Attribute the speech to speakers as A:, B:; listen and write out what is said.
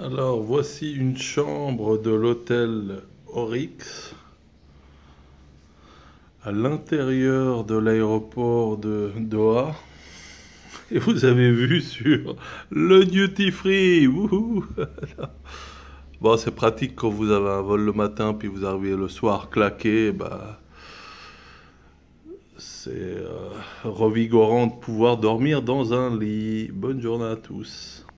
A: Alors voici une chambre de l'hôtel Oryx à l'intérieur de l'aéroport de Doha. Et vous avez vu sur le duty free. bon, c'est pratique quand vous avez un vol le matin puis vous arrivez le soir claqué. Bah, c'est euh, revigorant de pouvoir dormir dans un lit. Bonne journée à tous.